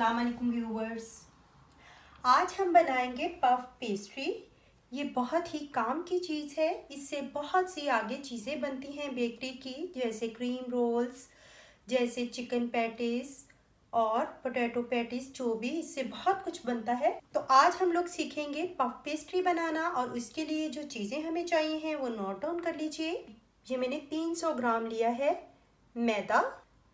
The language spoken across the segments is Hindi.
अलैक्म व्यूवर्स आज हम बनाएँगे पफ पेस्ट्री। ये बहुत ही काम की चीज़ है। इससे बहुत सी आगे चीज़ें बनती हैं बेकरी की, जैसे क्रीम रोल्स जैसे चिकन पैटिस और पोटैटो पैटिस जो भी इससे बहुत कुछ बनता है। तो आज हम लोग सीखेंगे पफ पेस्ट्री बनाना और उसके लिए जो चीज़ें हमें चाहिए हैं, वो नोट डाउन कर लीजिए। ये मैंने 300 ग्राम लिया है मैदा,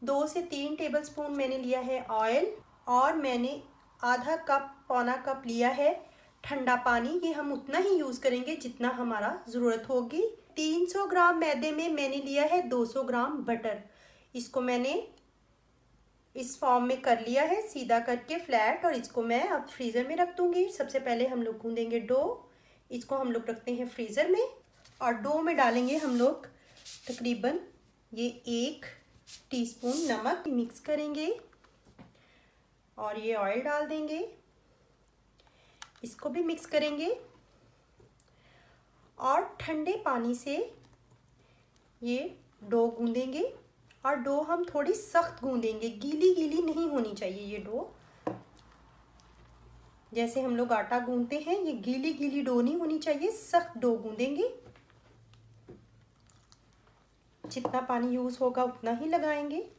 दो से तीन टेबलस्पून मैंने लिया है ऑयल और मैंने आधा कप, पौना कप लिया है। ठंडा पानी, ये हम उतना ही यूज़ करेंगे जितना हमारा ज़रूरत होगी। 300 ग्राम मैदे में मैंने लिया है 200 ग्राम बटर इसको मैंने इस फॉर्म में कर लिया है, सीधा करके फ्लैट और इसको मैं अब फ्रीज़र में रख दूँगी। सबसे पहले हम लोग गूँधेंगे डो इसको हम लोग रखते हैं फ्रीज़र में, और डो में डालेंगे हम लोग तकरीबन ये एक टीस्पून नमक। मिक्स करेंगे। और ये ऑयल डाल देंगे। इसको भी मिक्स करेंगे। और ठंडे पानी से ये डो गूंदेंगे। और डो हम थोड़ी सख्त गूंदेंगे। गीली गीली नहीं होनी चाहिए ये डो। जैसे हम लोग आटा गूंदते हैं, ये गीली गीली डो नहीं होनी चाहिए। सख्त डो गूंदेंगे। जितना पानी यूज़ होगा, उतना ही लगाएँगे।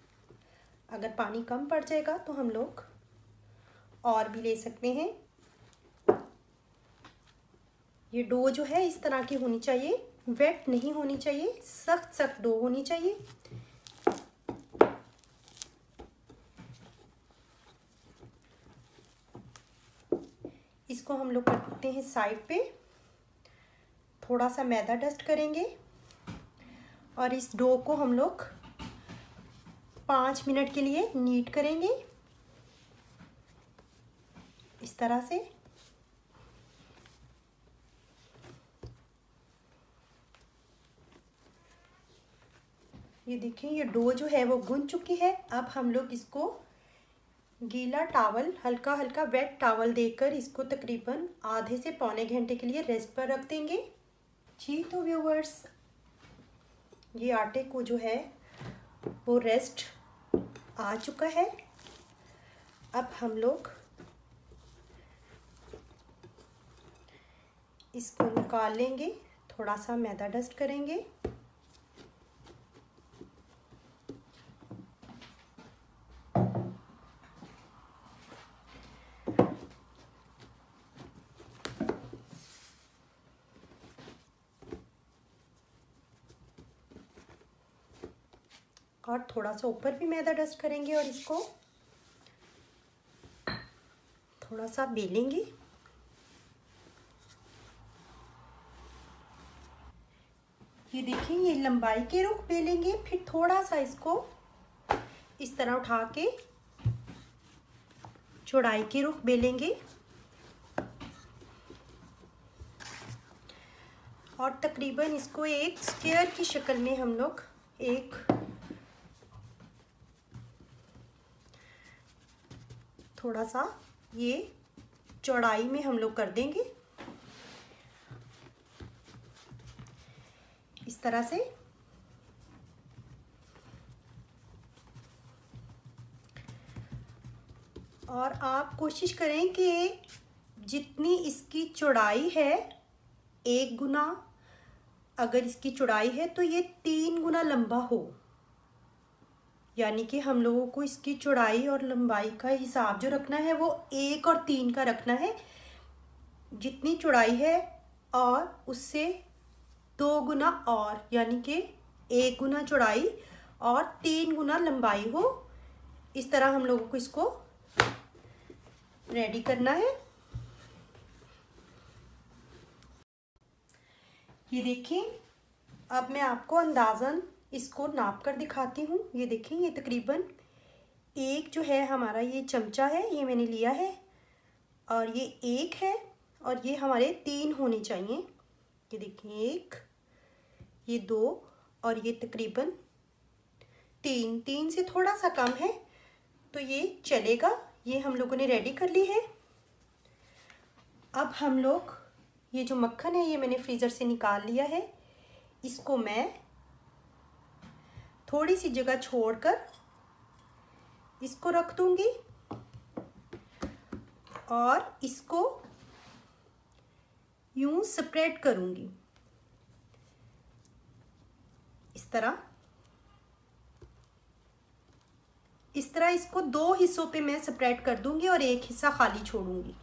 अगर पानी कम पड़ जाएगा तो हम लोग और भी ले सकते हैं। ये डो जो है, इस तरह की होनी चाहिए। वेट नहीं होनी चाहिए, सख्त सख्त डो होनी चाहिए। इसको हम लोग करते हैं साइड पे। थोड़ा सा मैदा डस्ट करेंगे। और इस डो को हम लोग पाँच मिनट के लिए नीट करेंगे। तरह से? ये देखिए ये डो जो है वो गुन चुकी है। अब हम लोग इसको गीला टावल हल्का हल्का वेट टावल देकर इसको तकरीबन आधे से पौने घंटे के लिए रेस्ट पर रख देंगे। जी तो व्यूवर्स ये आटे को जो है वो रेस्ट आ चुका है। अब हम लोग इसको निकाल लेंगे, थोड़ा सा मैदा डस्ट करेंगे। और थोड़ा सा ऊपर भी मैदा डस्ट करेंगे और इसको थोड़ा सा बेलेंगे। ये देखिए ये लंबाई के रुख बेलेंगे, फिर थोड़ा सा इसको इस तरह उठा के चौड़ाई के रुख बेलेंगे। और तकरीबन इसको एक स्क्वायर की शक्ल में हम लोग एक थोड़ा सा ये चौड़ाई में हम लोग कर देंगे। तरह से? और आप कोशिश करें कि जितनी इसकी चौड़ाई है, एक गुना, अगर इसकी चौड़ाई है तो ये तीन गुना लंबा हो। यानी कि हम लोगों को इसकी चौड़ाई और लंबाई का हिसाब जो रखना है, वो एक और तीन का रखना है। जितनी चौड़ाई है और उससे दो गुना और, यानी कि एक गुना चौड़ाई और तीन गुना लंबाई हो। इस तरह हम लोगों को इसको रेडी करना है। ये देखें अब मैं आपको अंदाज़न इसको नाप कर दिखाती हूँ। ये देखें ये तकरीबन एक जो है, हमारा ये चमचा है, ये मैंने लिया है। और ये एक है, और ये हमारे तीन होने चाहिए। ये देखें एक ये दो और ये तकरीबन तीन तीन से थोड़ा सा कम है। तो ये चलेगा, ये हम लोगों ने रेडी कर ली है। अब हम लोग, ये जो मक्खन है, ये मैंने फ्रीज़र से निकाल लिया है। इसको मैं थोड़ी सी जगह छोड़कर इसको रख दूँगी और इसको यूँ स्प्रेड करूँगी। तरह? इस तरह इसको दो हिस्सों पे मैं स्प्रेड कर दूँगी और एक हिस्सा खाली छोड़ूँगी।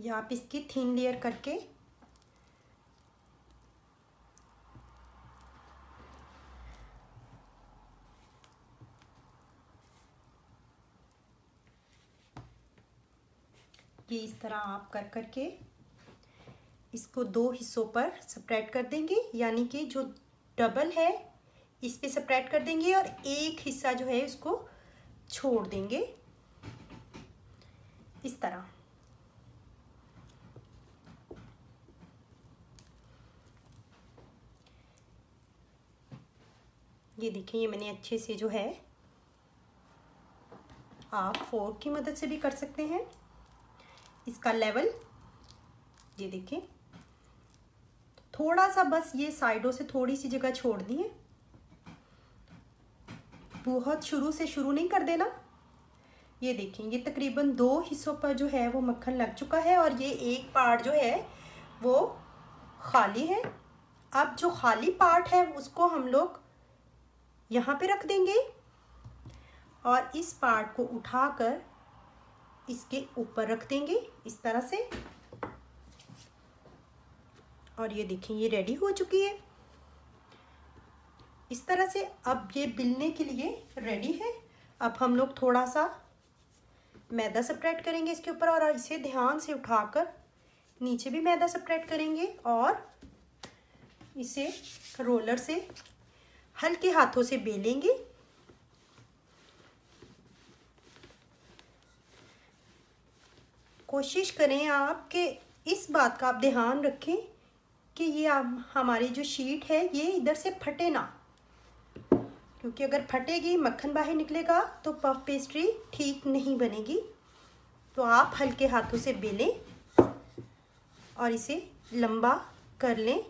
या आप इसकी थीन लेयर करके ये इस तरह आप कर करके इसको दो हिस्सों पर स्प्रेड कर देंगे, यानी कि जो डबल है, इस पे स्प्रेड कर देंगे और एक हिस्सा जो है उसको छोड़ देंगे। इस तरह। ये देखिए, ये मैंने अच्छे से जो है आप फोर्क की मदद से भी कर सकते हैं। इसका लेवल ये देखें। थोड़ा सा बस ये साइडों से थोड़ी सी जगह छोड़ दी है। बहुत शुरू से शुरू नहीं कर देना। ये देखें, ये तकरीबन दो हिस्सों पर जो है वो मक्खन लग चुका है और ये एक पार्ट जो है वो खाली है। अब जो खाली पार्ट है उसको हम लोग यहाँ पे रख देंगे और इस पार्ट को उठाकर इसके ऊपर रख देंगे इस तरह से। और ये देखें ये रेडी हो चुकी है। इस तरह से अब ये बिलने के लिए रेडी है। अब हम लोग थोड़ा सा मैदा स्प्रेड करेंगे इसके ऊपर और इसे ध्यान से उठाकर नीचे भी मैदा स्प्रेड करेंगे और इसे रोलर से हल्के हाथों से बेलेंगे। कोशिश करें आप कि इस बात का आप ध्यान रखें कि ये आप, हमारी जो शीट है, ये इधर से फटे ना। क्योंकि अगर फटेगी, मक्खन बाहर निकलेगा तो पफ पेस्ट्री ठीक नहीं बनेगी। तो आप हल्के हाथों से बेलें और इसे लंबा कर लें।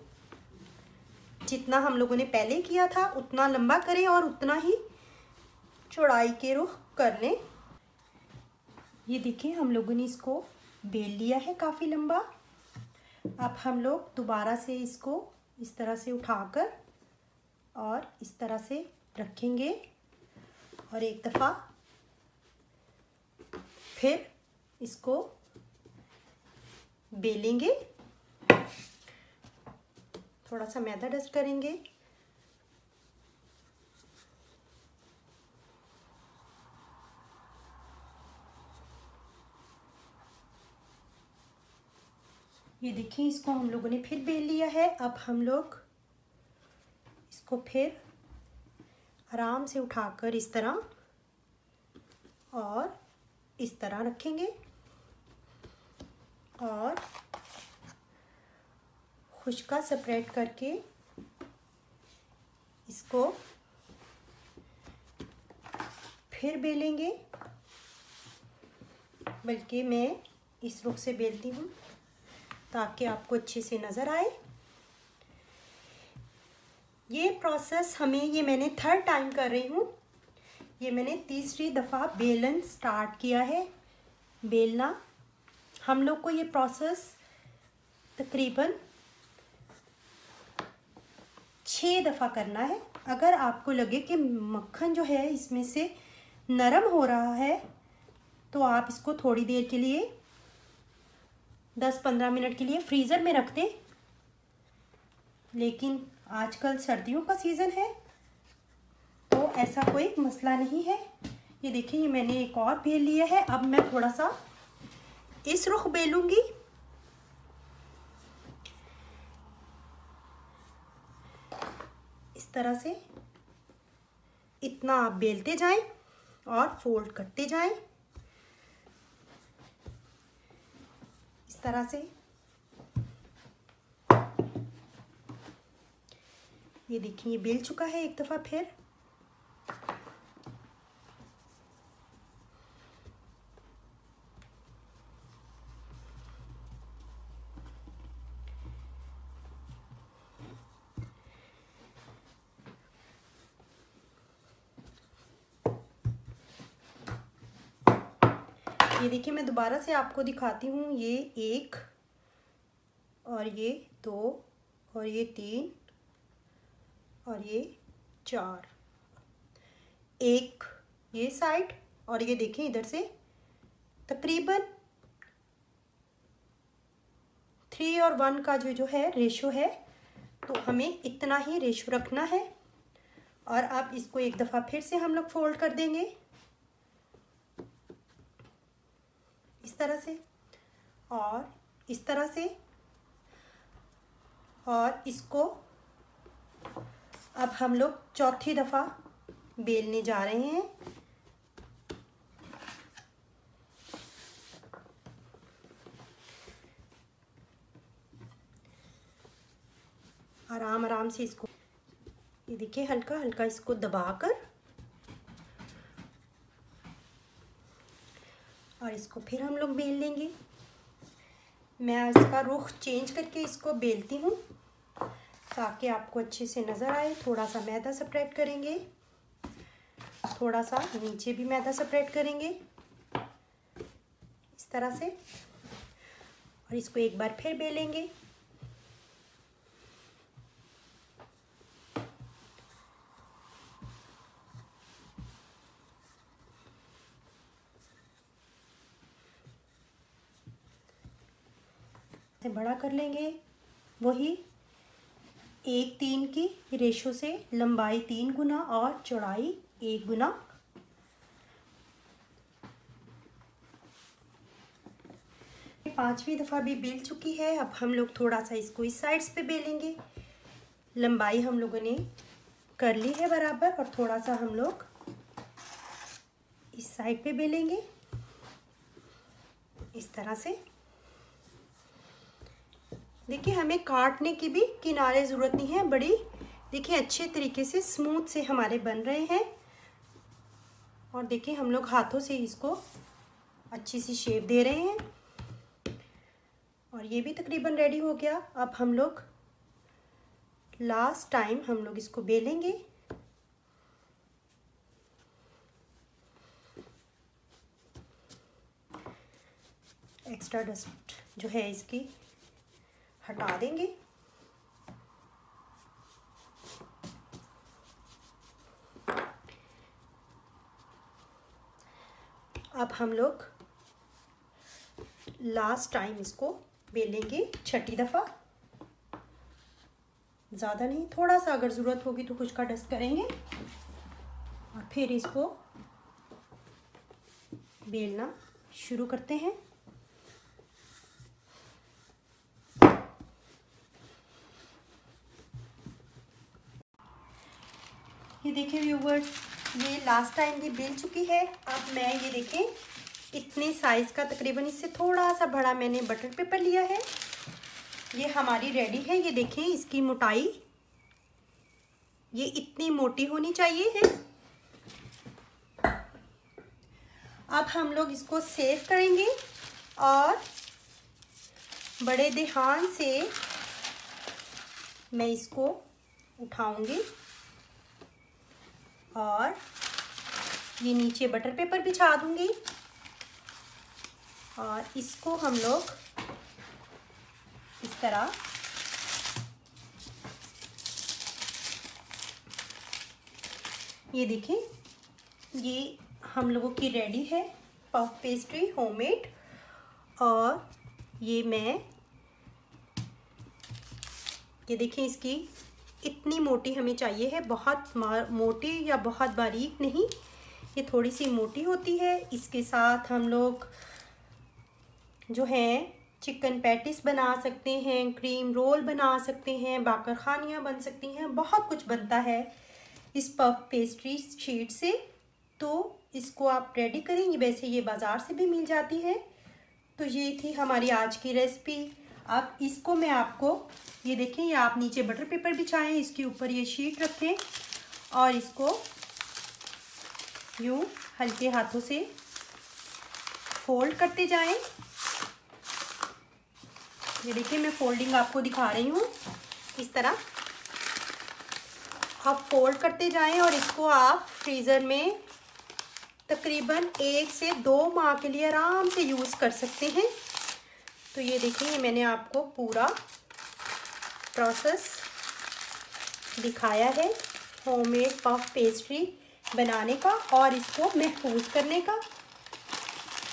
जितना हम लोगों ने पहले किया था, उतना लंबा करें और उतना ही चौड़ाई के रुख कर लें। ये देखें हम लोगों ने इसको बेल लिया है काफ़ी लंबा। अब हम लोग दोबारा से इसको इस तरह से उठाकर और इस तरह से रखेंगे और एक दफ़ा फिर इसको बेलेंगे। थोड़ा सा मैदा डस्ट करेंगे। ये देखिए, इसको हम लोगों ने फिर बेल लिया है। अब हम लोग इसको फिर आराम से उठाकर इस तरह और इस तरह रखेंगे और खुशका स्प्रेड करके इसको फिर बेलेंगे। बल्कि मैं इस रुख से बेलती हूँ। ताकि आपको अच्छे से नज़र आए। ये प्रोसेस हमें, ये मैंने थर्ड टाइम कर रही हूँ। ये मैंने तीसरी दफ़ा बेलन स्टार्ट किया है, बेलना। हम लोग को ये प्रोसेस तकरीबन छः दफ़ा करना है। अगर आपको लगे कि मक्खन जो है, इसमें से नरम हो रहा है तो आप इसको थोड़ी देर के लिए दस पंद्रह मिनट के लिए फ्रीज़र में रख दें। लेकिन आजकल सर्दियों का सीज़न है तो ऐसा कोई मसला नहीं है। ये देखिए, ये मैंने एक और बेल लिया है। अब मैं थोड़ा सा इस रुख बेलूँगी। इस तरह से इतना आप बेलते जाएँ और फोल्ड करते जाएँ। तरह से। ये देखिए ये बेल चुका है एक दफ़ा फिर। ये देखिए, मैं दोबारा से आपको दिखाती हूँ। ये एक और ये दो और ये तीन और ये चार। एक ये साइड और ये देखें इधर से। तकरीबन थ्री और वन का जो जो है रेशो है तो हमें इतना ही रेशो रखना है। और आप इसको एक दफ़ा फिर से हम लोग फोल्ड कर देंगे। इस तरह से और इस तरह से और इसको अब हम लोग चौथी दफ़ा बेलने जा रहे हैं। आराम आराम से इसको, ये देखिए हल्का हल्का इसको दबाकर इसको फिर हम लोग बेल लेंगे। मैं इसका रुख चेंज करके इसको बेलती हूँ, ताकि आपको अच्छे से नज़र आए। थोड़ा सा मैदा सेपरेट करेंगे। थोड़ा सा नीचे भी मैदा सेपरेट करेंगे। इस तरह से। और इसको एक बार फिर बेलेंगे। से बड़ा कर लेंगे। वही एक तीन की रेशो से लंबाई तीन गुना और चौड़ाई एक गुना। पांचवी दफ़ा भी बेल चुकी है। अब हम लोग थोड़ा सा इसको इस साइड्स पे बेलेंगे। लंबाई हम लोगों ने कर ली है बराबर और थोड़ा सा हम लोग इस साइड पे बेलेंगे। इस तरह से। देखिए हमें काटने की भी किनारे ज़रूरत नहीं है, बड़ी, देखिए, अच्छे तरीके से स्मूथ से हमारे बन रहे हैं। और देखिए, हम लोग हाथों से इसको अच्छी सी शेप दे रहे हैं। और ये भी तकरीबन रेडी हो गया। अब हम लोग लास्ट टाइम हम लोग इसको बेलेंगे। एक्स्ट्रा डस्ट जो है इसकी हटा देंगे। अब हम लोग लास्ट टाइम इसको बेलेंगे छठी दफ़ा। ज़्यादा नहीं, थोड़ा सा अगर ज़रूरत होगी तो कुछ का डस्ट करेंगे। और फिर इसको बेलना शुरू करते हैं। देखिए व्यूवर्स ये लास्ट टाइम ये बेल चुकी है। अब मैं ये देखें, इतने साइज़ का तकरीबन इससे थोड़ा सा बड़ा मैंने बटर पेपर लिया है। ये हमारी रेडी है, ये देखें इसकी मोटाई। ये इतनी मोटी होनी चाहिए है। अब हम लोग इसको सेव करेंगे और बड़े ध्यान से मैं इसको उठाऊँगी। और ये नीचे बटर पेपर बिछा दूँगी। और इसको हम लोग इस तरह ये देखें, ये हम लोगों की रेडी है पफ पेस्ट्री होममेड और ये मैं, ये देखें इसकी इतनी मोटी हमें चाहिए है, बहुत मोटी या बहुत बारीक नहीं, ये थोड़ी सी मोटी होती है। इसके साथ हम लोग जो है, चिकन पैटिस बना सकते हैं, क्रीम रोल बना सकते हैं, बाकर खानियाँ बन सकती हैं, बहुत कुछ बनता है। इस पफ पेस्ट्री शीट से तो इसको आप रेडी करेंगे, वैसे ये बाज़ार से भी मिल जाती है। तो ये थी हमारी आज की रेसिपी अब इसको मैं आपको, ये देखें, ये आप नीचे बटर पेपर बिछाएँ, इसके ऊपर ये शीट रखें और इसको यूँ हल्के हाथों से फोल्ड करते जाएँ। ये देखिए मैं फोल्डिंग आपको दिखा रही हूँ। इस तरह आप फोल्ड करते जाएँ और इसको आप फ्रीज़र में तकरीबन एक से दो माह के लिए आराम से यूज़ कर सकते हैं। तो ये देखिए ये मैंने आपको पूरा प्रोसेस दिखाया है होममेड पफ पेस्ट्री बनाने का और इसको महफूज करने का।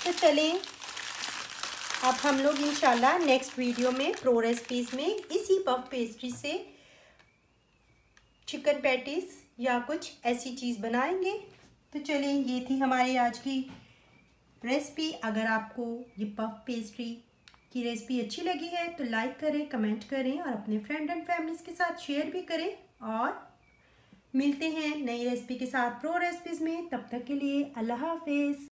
तो चलें, अब हम लोग इंशाल्लाह नेक्स्ट वीडियो में प्रो रेसिपीज़ में इसी पफ पेस्ट्री से चिकन पैटिस या कुछ ऐसी चीज़ बनाएँगे। तो चलें, ये थी हमारी आज की रेसिपी अगर आपको ये पफ पेस्ट्री की रेसिपी अच्छी लगी है तो लाइक करें कमेंट करें और अपने फ्रेंड एंड फैमिलीज़ के साथ शेयर भी करें और मिलते हैं नई रेसिपी के साथ प्रो रेसिपीज़ में। तब तक के लिए अल्लाह हाफिज़।